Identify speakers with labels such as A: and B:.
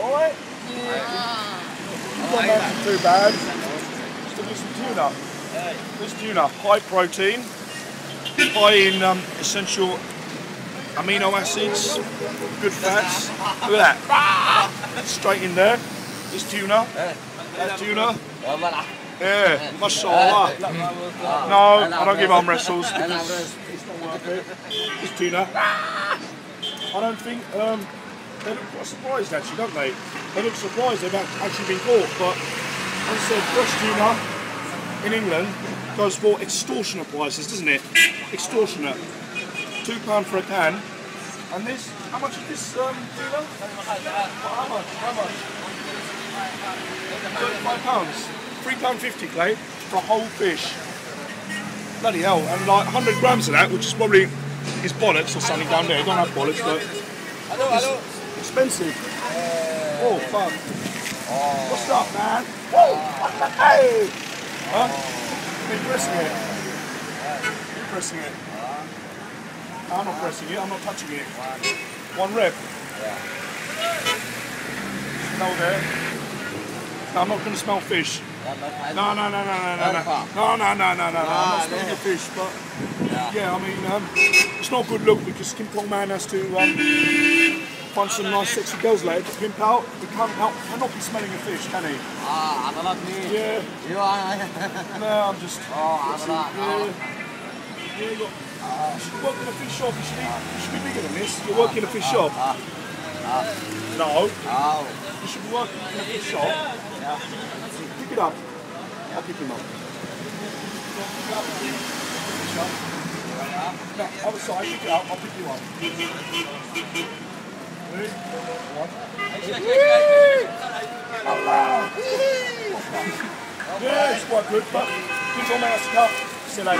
A: Alright? Not making too bad. Still do some tuna. This tuna, high protein, high in um, essential amino acids, good fats. Look at that. Straight in there. This tuna. That tuna. Yeah, mashallah. No, I don't give arm wrestles it's not worth it. This tuna. I don't think, um, they look quite surprised actually, don't they? They look surprised they've actually been caught, but as I said, fresh tuna in England goes for extortionate prices, doesn't it? Extortionate. Two pound for a can. And this, how much is this um, tuna? How much? How much? Thirty-five pounds. Three pound fifty, Clay, for a whole fish. Bloody hell! And like 100 grams of that, which is probably his bollocks or something down there. I don't have bollocks, but it's expensive. Oh, fuck. Oh. What's up, man? Whoa! Hey! Huh? You're pressing it. You're pressing it. I'm not pressing it. I'm not touching it. One rep. Smell there. No, I'm not going to smell fish. No, no, no, no, no, no, no. No, no, no, no, no, no. I'm smelling the fish, but... Yeah, I mean, um, it's not good look because Kim Kong Man has to... Um, some nice, sexy girls to pimp out. He can't help, cannot be smelling a fish, can he?
B: Ah, I'm not me.
A: Yeah.
B: You are.
A: No, I'm just.
B: Oh, I'm not.
A: Yeah. Yeah, you got. Uh, you should work in a fish shop. You should, be, you should be bigger than this. You work in a fish shop. No.
B: Oh.
A: You should be working in a fish shop. Yeah. Pick it up. I'll pick him up. No, other side, pick it up, I'll pick you up. Yes, what good, but good on my scarf, c'est la.